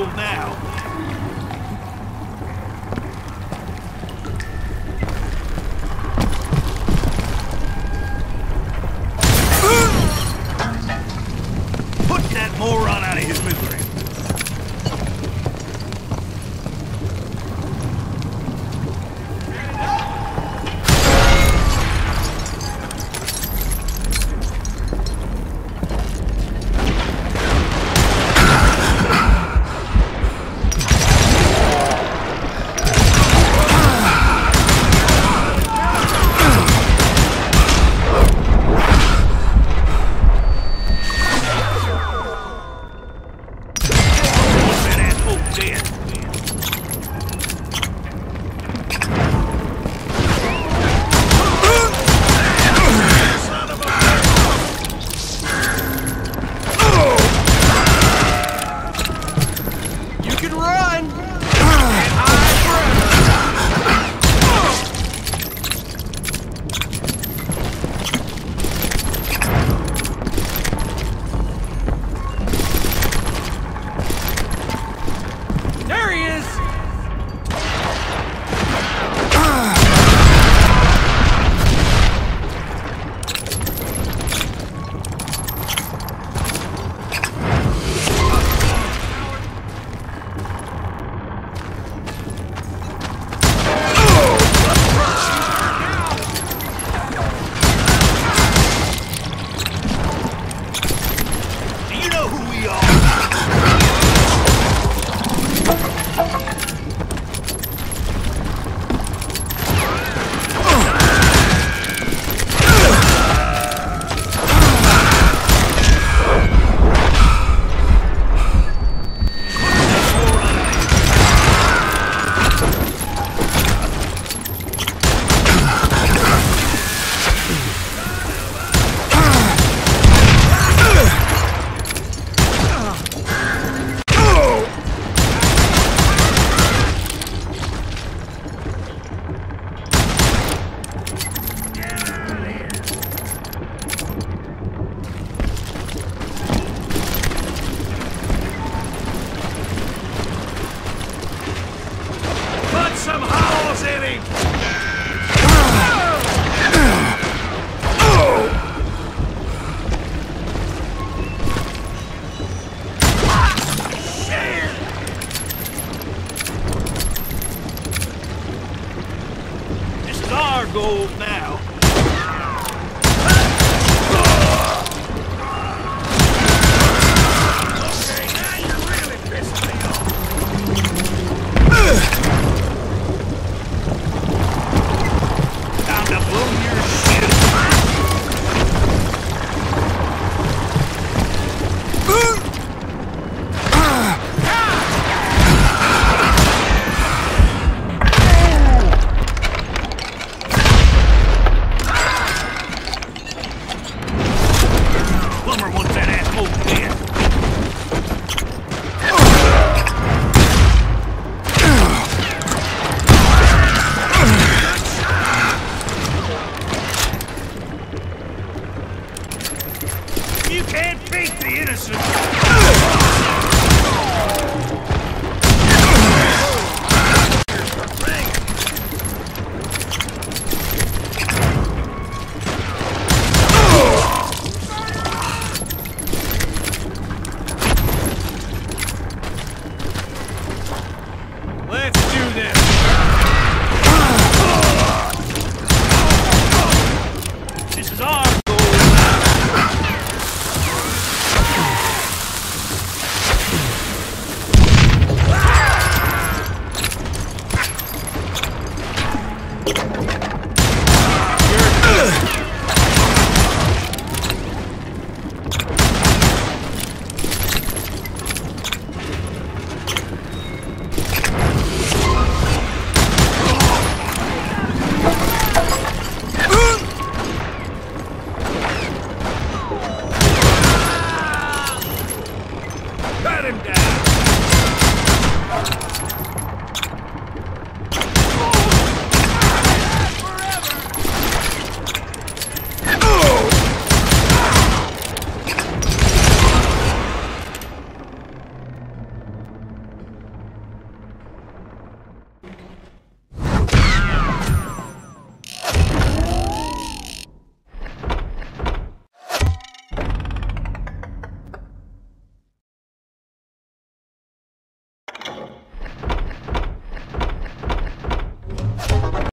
now. see dead. Gold now.